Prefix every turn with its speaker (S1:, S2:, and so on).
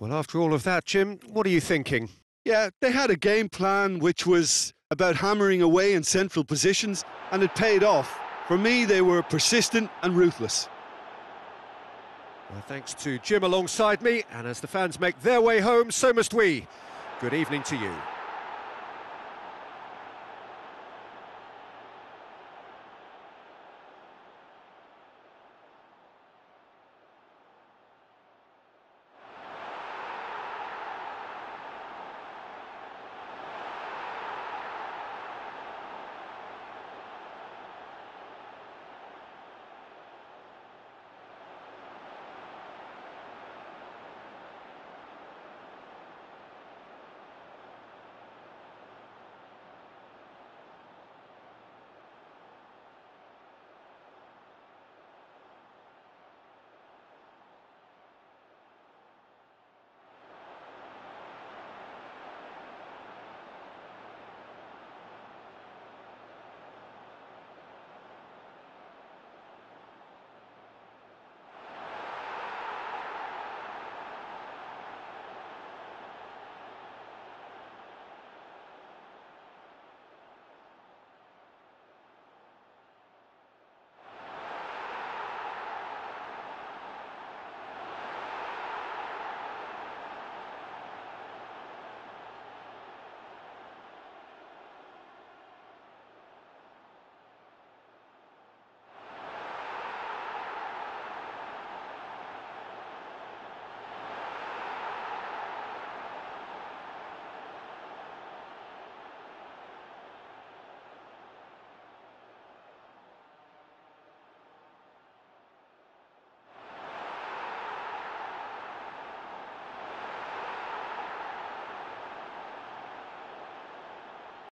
S1: Well, after all of that, Jim, what are you thinking?
S2: Yeah, they had a game plan which was about hammering away in central positions, and it paid off. For me, they were persistent and ruthless.
S1: Well, thanks to Jim alongside me, and as the fans make their way home, so must we. Good evening to you.